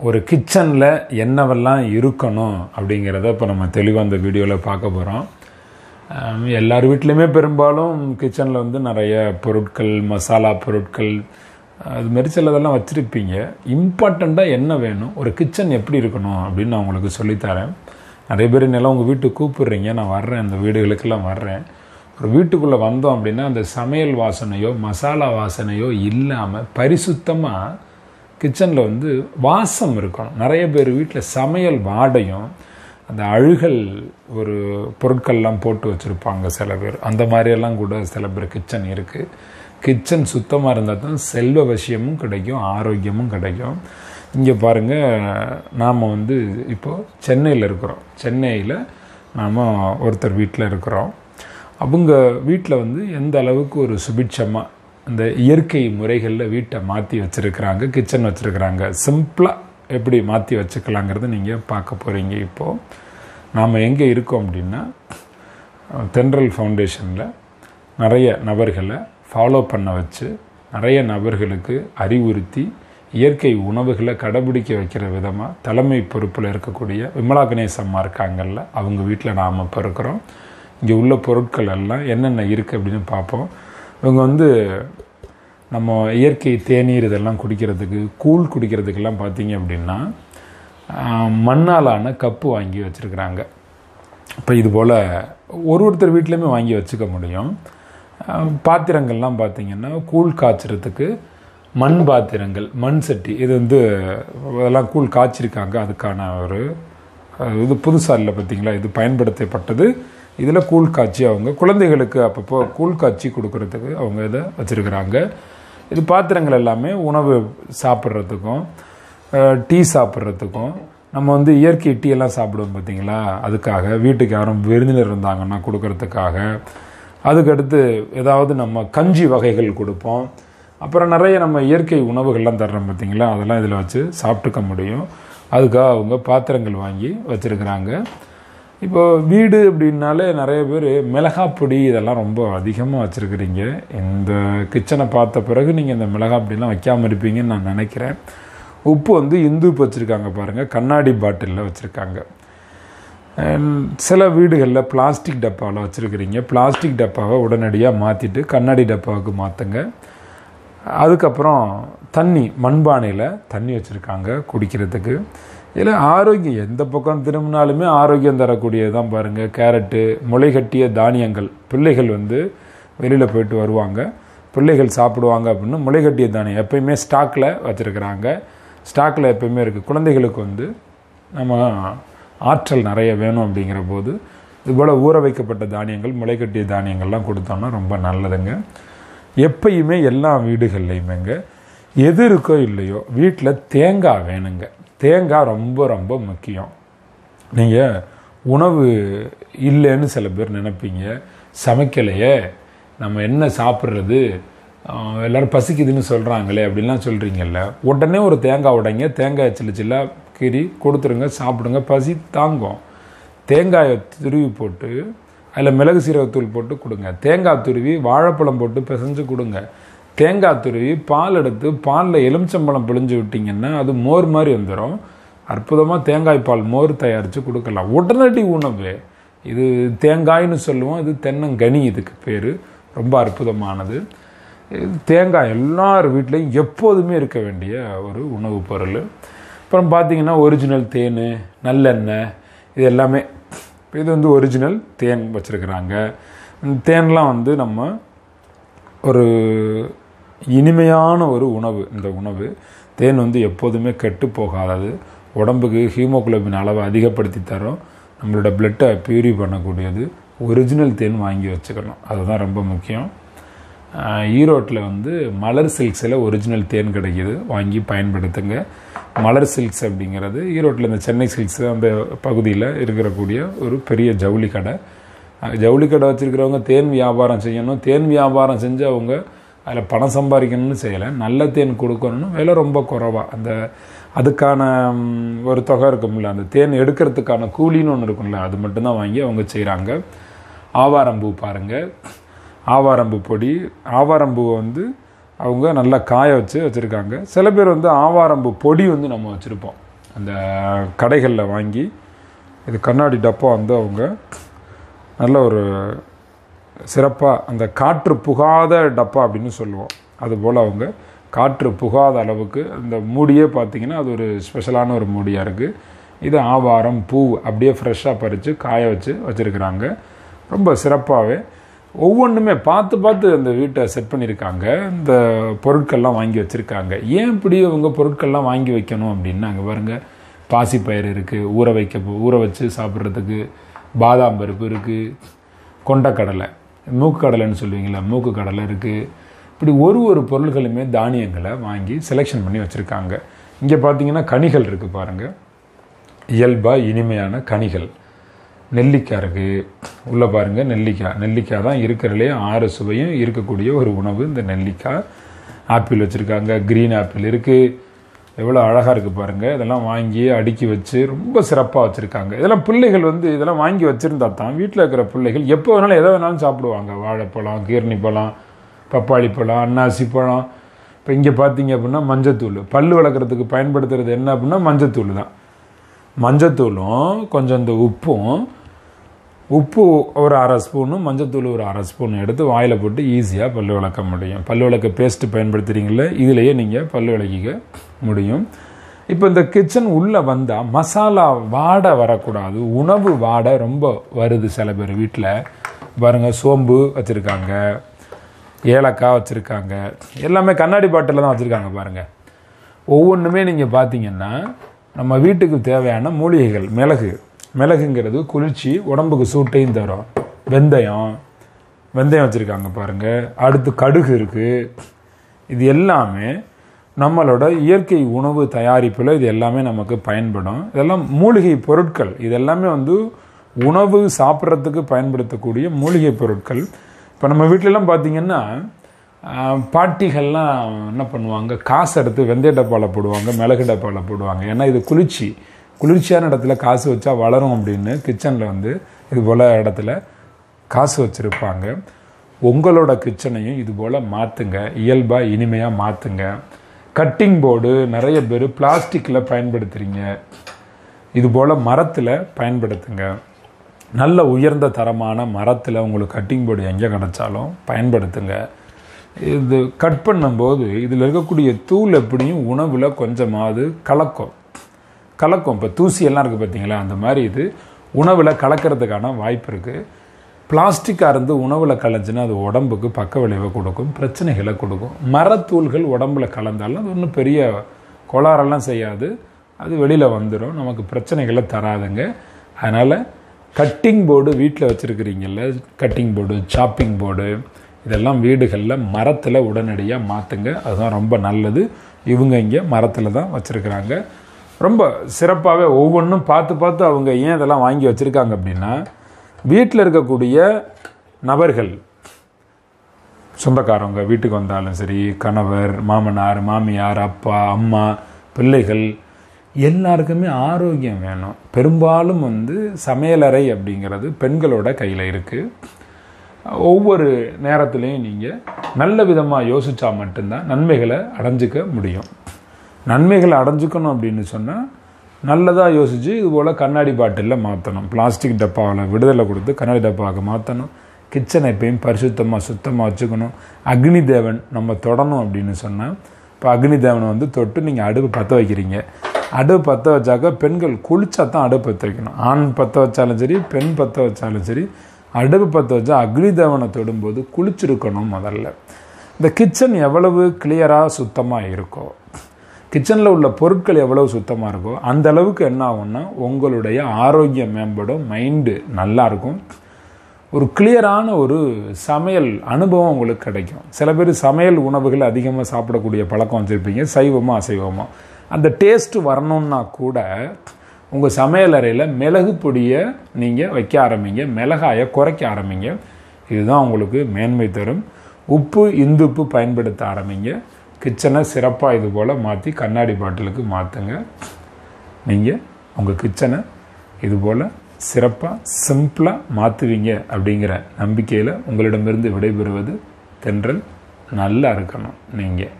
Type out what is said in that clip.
ஒரு கிச்சனில் என்னவெல்லாம் இருக்கணும் அப்படிங்கிறத இப்போ நம்ம தெளிவாக அந்த வீடியோவில் பார்க்க போகிறோம் எல்லார் வீட்லேயுமே பெரும்பாலும் கிச்சனில் வந்து நிறைய பொருட்கள் மசாலா பொருட்கள் அது மாரி சிலதெல்லாம் வச்சுருப்பீங்க. இம்பார்ட்டண்ட்டாக என்ன வேணும்? ஒரு கிச்சன் எப்படி இருக்கணும் அப்படின்னு நான் உங்களுக்கு சொல்லித்தரேன். நிறைய பேர் நிலம் உங்கள் வீட்டுக்கு கூப்பிடுறீங்க. நான் வர்றேன் அந்த வீடுகளுக்கெல்லாம் வர்றேன். ஒரு வீட்டுக்குள்ளே வந்தோம் அப்படின்னா அந்த சமையல் வாசனையோ மசாலா வாசனையோ இல்லாமல் பரிசுத்தமாக கிச்சனில் வந்து வாசம் இருக்கணும். நிறைய பேர் வீட்டில் சமையல் வாடையும் அந்த அழுகல் ஒரு பொருட்கள்லாம் போட்டு வச்சுருப்பாங்க சில பேர். அந்த மாதிரியெல்லாம் கூட சில பேர் கிச்சன் இருக்குது கிச்சன் சுத்தமாக இருந்தால் தான் செல்வ விஷயமும் கிடைக்கும் ஆரோக்கியமும் கிடைக்கும். இங்கே பாருங்கள் நாம் வந்து இப்போது சென்னையில் இருக்கிறோம். சென்னையில் நாம் ஒருத்தர் வீட்டில் இருக்கிறோம். அவங்க வீட்டில் வந்து எந்த அளவுக்கு ஒரு சுபிட்சமாக இந்த இயற்கை முறைகளில் வீட்டை மாற்றி வச்சுருக்கிறாங்க கிச்சன் வச்சுருக்கிறாங்க. சிம்பிளாக எப்படி மாற்றி வச்சுக்கலாங்கிறது நீங்கள் பார்க்க போகிறீங்க இப்போது நாம் எங்கே இருக்கோம் அப்படின்னா தென்றல் ஃபவுண்டேஷனில் நிறைய நபர்களை ஃபாலோ பண்ண வச்சு நிறைய நபர்களுக்கு அறிவுறுத்தி இயற்கை உணவுகளை கடைபிடிக்க வைக்கிற விதமாக தலைமை பொறுப்பில் இருக்கக்கூடிய விமலா கணேசம்மா இருக்காங்கல்ல அவங்க வீட்டில் நாம் இப்போ இருக்கிறோம் இங்கே உள்ள பொருட்கள் எல்லாம் என்னென்ன இருக்குது அப்படின்னு பார்ப்போம். இவங்க வந்து நம்ம இயற்கை தேநீர் இதெல்லாம் குடிக்கிறதுக்கு கூழ் குடிக்கிறதுக்கெல்லாம் பார்த்தீங்க அப்படின்னா மண்ணாலான கப்பு வாங்கி வச்சுருக்குறாங்க. இப்போ இது போல் ஒரு ஒருத்தர் வீட்லேயுமே வாங்கி வச்சுக்க முடியும். பாத்திரங்கள்லாம் பார்த்திங்கன்னா கூழ் காய்ச்சறதுக்கு மண் பாத்திரங்கள் மண் சட்டி இது வந்து அதெல்லாம் கூழ் காய்ச்சிருக்காங்க. அதுக்கான ஒரு இது புதுசாக இல்லை பார்த்தீங்களா? இது பயன்படுத்தப்பட்டது. இதில் கூழ் காய்ச்சி அவங்க. குழந்தைகளுக்கு அப்பப்போ கூழ் காய்ச்சி கொடுக்கறதுக்கு அவங்க இதை வச்சுருக்குறாங்க. இது பாத்திரங்கள் எல்லாமே உணவு சாப்பிட்றதுக்கும் டீ சாப்பிட்றதுக்கும். நம்ம வந்து இயற்கை டீ எல்லாம் சாப்பிடுவோம் பார்த்தீங்களா அதுக்காக வீட்டுக்கு யாரும் விருந்தினர் இருந்தாங்கன்னா கொடுக்கறதுக்காக. அதுக்கடுத்து ஏதாவது நம்ம கஞ்சி வகைகள் கொடுப்போம். அப்புறம் நிறைய நம்ம இயற்கை உணவுகள்லாம் தர்றோம் பார்த்தீங்களா அதெல்லாம் இதில் வச்சு சாப்பிட்டுக்க முடியும். அதுக்காக அவங்க பாத்திரங்கள் வாங்கி வச்சுருக்குறாங்க. இப்போ வீடு அப்படின்னாலே நிறைய பேர் மிளகாப்பொடி இதெல்லாம் ரொம்ப அதிகமாக வச்சுருக்குறீங்க. இந்த கிச்சனை பார்த்த பிறகு நீங்கள் இந்த மிளகாப்பொடிலாம் வைக்காமல் இருப்பீங்கன்னு நான் நினைக்கிறேன். உப்பு வந்து இந்து உப்பு வச்சுருக்காங்க பாருங்கள் கண்ணாடி பாட்டிலில் வச்சுருக்காங்க. சில வீடுகளில் பிளாஸ்டிக் டப்பாவில் வச்சுருக்கிறீங்க. பிளாஸ்டிக் டப்பாவை உடனடியாக மாற்றிட்டு கண்ணாடி டப்பாவுக்கு மாற்றுங்க அதுக்கப்புறம் தண்ணி மண்பானையில் தண்ணி வச்சுருக்காங்க குடிக்கிறதுக்கு. இதில் ஆரோக்கியம். எந்த பக்கம் திரும்பினாலுமே ஆரோக்கியம் தரக்கூடியது தான் பாருங்கள் கேரட்டு முளைகட்டிய தானியங்கள். பிள்ளைகள் வந்து வெளியில் போயிட்டு வருவாங்க. பிள்ளைகள் சாப்பிடுவாங்க அப்படின்னு முளைகட்டிய தானியம் எப்பயுமே ஸ்டாக்கில் வச்சுருக்குறாங்க. ஸ்டாக்கில் எப்பயுமே இருக்குது குழந்தைகளுக்கு வந்து நம்ம ஆற்றல் நிறைய வேணும் அப்படிங்கிற போது இதுபோல் ஊற வைக்கப்பட்ட தானியங்கள் முளைகட்டிய தானியங்கள்லாம் கொடுத்தோம்னா ரொம்ப நல்லதுங்க. எப்பயுமே எல்லா வீடுகள்லையுமேங்க எது இருக்கோ இல்லையோ வீட்டில் தேங்காய் வேணுங்க. தேங்காய் ரொம்ப ரொம்ப முக்கியம். நீங்கள் உணவு இல்லைன்னு சில பேர் நினைப்பீங்க. சமைக்கலையே நம்ம என்ன சாப்பிட்றது? எல்லோரும் பசிக்குதுன்னு சொல்கிறாங்களே அப்படின்லாம் சொல்கிறீங்கல்ல உடனே ஒரு தேங்காய் உடைங்க தேங்காய் சில்லு சில்லாக கீறி கொடுத்துருங்க சாப்பிடுங்க பசி தாங்கும். தேங்காயை துருவி போட்டு அதில் மிளகு சீரகத்தூள் போட்டு கொடுங்க. தேங்காய் துருவி வாழைப்பழம் போட்டு பிசைஞ்சு கொடுங்க. தேங்காய் துருவி பால் எடுத்து பாலில் எலுமிச்சம்பழம் பிழிஞ்சு விட்டிங்கன்னா அது மோர் மாதிரி வந்துடும் அற்புதமாக தேங்காய் பால் மோர் தயாரித்து கொடுக்கலாம். உடனடி உணவு. இது தேங்காய்னு சொல்லுவோம். இது தென்னங்கனி இதுக்கு பேர். ரொம்ப அற்புதமானது. தேங்காய் எல்லார் வீட்லேயும் எப்போதுமே இருக்க வேண்டிய ஒரு உணவுப் பொருள். அப்புறம் பார்த்திங்கன்னா ஒரிஜினல் தேன் நல்லெண்ணெய் இது எல்லாமே. இது வந்து ஒரிஜினல் தேன் வச்சுருக்குறாங்க. தேன்லாம் வந்து நம்ம ஒரு இனிமையான ஒரு உணவு இந்த உணவு தேன் வந்து எப்போதுமே கெட்டு போகாதது. உடம்புக்கு ஹீமோகுளோபின் அளவை அதிகப்படுத்தி தரும். நம்மளோட பிளட்டை பியூரி பண்ணக்கூடியது. ஒரிஜினல் தேன் வாங்கி வச்சுக்கணும். அதுதான் ரொம்ப முக்கியம். ஈரோட்டில் வந்து மலர் சில்க்ஸில் ஒரிஜினல் தேன் கிடைக்கிது. வாங்கி பயன்படுத்துங்க. மலர் சில்க்ஸ் அப்படிங்கிறது ஈரோட்டில் இந்த சென்னை சில்க்ஸ் அந்த பகுதியில் இருக்கிறக்கூடிய ஒரு பெரிய ஜவுளி கடை ஜவுளி கடை வச்சுருக்கிறவங்க தேன் வியாபாரம் செய்யணும். தேன் வியாபாரம் செஞ்சு அவங்க அதில் பணம் சம்பாதிக்கணும்னு செய்யலை. நல்ல தேன் கொடுக்கணும்னு விலை ரொம்ப குறைவாக அந்த அதுக்கான ஒரு தொகை இருக்கும்ல அந்த தேன் எடுக்கிறதுக்கான கூலின்னு ஒன்று இருக்கும்ல அது மட்டும்தான் வாங்கி அவங்க செய்கிறாங்க ஆவாரம்பூ பாருங்கள் ஆவாரம்பு பொடி. ஆவாரம்பூவை வந்து அவங்க நல்லா காய வச்சு வச்சுருக்காங்க. சில பேர் வந்து ஆவாரம்பு பொடி வந்து நம்ம வச்சுருப்போம். அந்த கடைகளில் வாங்கி இது கண்ணாடி டப்பா வந்து அவங்க நல்ல ஒரு சிறப்பாக அந்த காற்று புகாத டப்பா அப்படின்னு சொல்லுவோம். அதுபோல் அவங்க காற்று புகாத அளவுக்கு அந்த மூடியே பார்த்தீங்கன்னா அது ஒரு ஸ்பெஷலான ஒரு மூடியாக இருக்குது இது ஆவாரம் பூ அப்படியே ஃப்ரெஷ்ஷாக பறித்து காய வச்சு வச்சுருக்குறாங்க. ரொம்ப சிறப்பாகவே ஒவ்வொன்றுமே பார்த்து பார்த்து அந்த வீட்டை செட் பண்ணியிருக்காங்க. இந்த பொருட்கள்லாம் வாங்கி வச்சுருக்காங்க. ஏன் இப்படி இவங்க பொருட்கள்லாம் வாங்கி வைக்கணும் அப்படின்னா அங்கே பாருங்கள் பாசிப்பயிறு இருக்குது ஊற வைக்க ஊற வச்சு சாப்பிட்றதுக்கு பாதாம் பருப்பு இருக்குது கொண்டக்கடலை. மூக்கு கடலைன்னு சொல்லுவீங்களா மூக்கு கடலை இருக்குது இப்படி ஒரு ஒரு பொருள்களுமே தானியங்களை வாங்கி செலெக்ஷன் பண்ணி வச்சுருக்காங்க. இங்கே பார்த்தீங்கன்னா கனிகள் இருக்குது பாருங்கள் இயல்பாக இனிமையான கனிகள். நெல்லிக்காய் இருக்குது உள்ளே பாருங்கள் நெல்லிக்காய். நெல்லிக்காய் தான் இருக்கிறதுலே ஆறு சுவையும் இருக்கக்கூடிய ஒரு உணவு. இந்த நெல்லிக்காய் ஆப்பிள் வச்சுருக்காங்க. க்ரீன் ஆப்பிள் இருக்குது எவ்வளோ அழகாக இருக்குது பாருங்கள் இதெல்லாம் வாங்கி அடுக்கி வச்சு ரொம்ப சிறப்பாக வச்சுருக்காங்க. இதெல்லாம் பிள்ளைகள் வந்து இதெல்லாம் வாங்கி வச்சுருந்தா தான் வீட்டில் இருக்கிற பிள்ளைகள் எப்போ வேணாலும் எதை வேணாலும் சாப்பிடுவாங்க. வாழைப்பழம் கீர்னி பழம் பப்பாளி பழம் அன்னாசி பழம். இப்போ இங்கே பார்த்தீங்க அப்படின்னா மஞ்சத்தூள். பல் வளர்க்குறதுக்கு பயன்படுத்துறது என்ன அப்படின்னா மஞ்சத்தூள் தான். மஞ்சத்தூளும் கொஞ்சம் இந்த உப்பும் உப்பு ஒரு அரை ஸ்பூனும் மஞ்சத்தூள் ஒரு அரை ஸ்பூன் எடுத்து வாயில் போட்டு ஈஸியாக பல் விளக்க முடியும். பல் விளக்க பேஸ்ட்டு பயன்படுத்துகிறீங்களே இதிலையே நீங்கள் பல் விளக்கிக்க முடியும். இப்போ இந்த கிச்சன் உள்ளே வந்தால் மசாலா வாடை வரக்கூடாது. உணவு வாடை ரொம்ப வருது சில பேர் வீட்டில் பாருங்கள் சோம்பு வச்சுருக்காங்க ஏலக்காய் வச்சுருக்காங்க எல்லாமே கண்ணாடி பாட்டில் தான் வச்சுருக்காங்க பாருங்கள் ஒவ்வொன்றுமே நீங்கள் பார்த்தீங்கன்னா நம்ம வீட்டுக்கு தேவையான மூலிகைகள் மிளகு மிளகுங்கிறது குளிர்ச்சி உடம்புக்கு சூட்டையும் தரும். வெந்தயம். வெந்தயம் வச்சுருக்காங்க பாருங்கள் அடுத்து கடுகு இருக்குது இது எல்லாமே நம்மளோட இயற்கை உணவு தயாரிப்பில் இது எல்லாமே நமக்கு பயன்படும். இதெல்லாம் மூலிகை பொருட்கள். இது எல்லாமே வந்து உணவு சாப்பிட்றதுக்கு பயன்படுத்தக்கூடிய மூலிகை பொருட்கள். இப்போ நம்ம வீட்டிலலாம் பார்த்தீங்கன்னா பாட்டிகள்லாம் என்ன பண்ணுவாங்க? காசு எடுத்து வெந்தய டப்பாவில் போடுவாங்க மிளகு டப்பாவில் போடுவாங்க. ஏன்னா இது குளிர்ச்சி. குளிர்ச்சியான இடத்துல காசு வச்சா வளரும் அப்படின்னு கிச்சனில் வந்து இது போல் இடத்துல காசு வச்சுருப்பாங்க. உங்களோட கிச்சனையும் இது போல் மாற்றுங்க இயல்பாக இனிமையாக மாற்றுங்க கட்டிங் போர்டு நிறைய பேர் பிளாஸ்டிக்கில் பயன்படுத்துகிறீங்க இது போல் மரத்தில் பயன்படுத்துங்க. நல்ல உயர்ந்த தரமான மரத்தில் உங்களுக்கு கட்டிங் போர்டு எங்கே கிடச்சாலும் பயன்படுத்துங்க. இது கட் பண்ணும்போது இதில் இருக்கக்கூடிய தூள் எப்படியும் உணவில் கொஞ்சமாவது கலக்கும். கலக்கும். இப்போ தூசி எல்லாம் இருக்குது பார்த்தீங்களா அந்த மாதிரி இது. உணவில் கலக்கிறதுக்கான வாய்ப்பு இருக்குது பிளாஸ்டிக்காக இருந்து உணவில் கலைஞ்சுன்னா அது உடம்புக்கு பக்க விளைவை கொடுக்கும் பிரச்சனைகளை கொடுக்கும். மரத்தூள்கள் உடம்புல கலந்தாலும் அது ஒன்றும் பெரிய கோளாறெல்லாம் செய்யாது. அது வெளியில் வந்துடும் நமக்கு பிரச்சனைகளை தராதுங்க. அதனால் கட்டிங் போர்டு வீட்டில் வச்சுருக்கிறீங்கள கட்டிங் போர்டு சாப்பிங் போர்டு இதெல்லாம் வீடுகளில் மரத்தில் உடனடியாக மாற்றுங்க அதுதான் ரொம்ப நல்லது. இவங்க இங்கே மரத்தில் தான் வச்சுருக்குறாங்க. ரொம்ப சிறப்பாகவே ஒவ்வொன்றும் பார்த்து பார்த்து அவங்க ஏன் இதெல்லாம் வாங்கி வச்சுருக்காங்க அப்படின்னா வீட்டில் இருக்கக்கூடிய நபர்கள் சொந்தக்காரவங்க வீட்டுக்கு வந்தாலும் சரி கணவர் மாமனார் மாமியார் அப்பா அம்மா பிள்ளைகள் எல்லாருக்குமே ஆரோக்கியம் வேணும். பெரும்பாலும் வந்து சமையலறை அப்படிங்கிறது பெண்களோட கையில் இருக்குது ஒவ்வொரு நேரத்துலையும் நீங்கள் நல்ல விதமாக யோசித்தா மட்டும்தான் நன்மைகளை அடைஞ்சிக்க முடியும். நன்மைகளை அடைஞ்சிக்கணும் அப்படின்னு சொன்னால் நல்லதாக யோசித்து இது போல் கண்ணாடி பாட்டிலில் மாற்றணும் பிளாஸ்டிக் டப்பாவில் விடுதலை கொடுத்து கண்ணாடி டப்பாவுக்கு மாற்றணும் கிச்சனை எப்பயும் பரிசுத்தமாக சுத்தமாக வச்சுக்கணும். அக்னி தேவன் நம்ம தொடணும் அப்படின்னு சொன்னால் இப்போ அக்னி தேவனை வந்து தொட்டு நீங்கள் அடுப்பு பற்ற வைக்கிறீங்க. அடுப்பு பற்ற வச்சாக்க பெண்கள் குளிச்சா தான் அடுப்பு பற்ற வைக்கணும். ஆண் பற்ற வச்சாலும் சரி பெண் பற்ற வச்சாலும் சரி அடுப்பு பற்ற வச்சா அக்னி தேவனை தொடும்போது குளிச்சிருக்கணும் முதல்ல. இந்த கிச்சன் எவ்வளவு கிளியராக சுத்தமாக இருக்கோ. கிச்சனில் உள்ள பொருட்கள் எவ்வளவு சுத்தமாக இருக்கோ அந்த அளவுக்கு என்ன ஆகும்னா உங்களுடைய ஆரோக்கியம் மேம்படும் மைண்டு நல்லா இருக்கும். ஒரு கிளியரான ஒரு சமையல் அனுபவம் உங்களுக்கு கிடைக்கும். சில பேர் சமையல் உணவுகள் அதிகமாக சாப்பிடக்கூடிய பழக்கம் வச்சுருப்பீங்க சைவமாக அசைவமாக அந்த டேஸ்ட்டு வரணுன்னா கூட உங்கள் சமையல் அறையில் மிளகு பொடியை நீங்கள் வைக்க ஆரம்பிங்க மிளகாயை குறைக்க ஆரம்பிங்க. இதுதான் உங்களுக்கு மேன்மை தரும். உப்பு இந்துப்பு பயன்படுத்த ஆரம்பிங்க. கிச்சனை சிறப்பாக இது போல் மாற்றி கண்ணாடி பாட்டிலுக்கு மாற்றுங்க நீங்கள் உங்கள் கிச்சனை இது போல் சிறப்பாக சிம்பிளாக மாற்றுவீங்க அப்படிங்கிற நம்பிக்கையில் உங்களிடமிருந்து விடைபெறுவது தென்றல். நல்லா இருக்கணும் நீங்கள்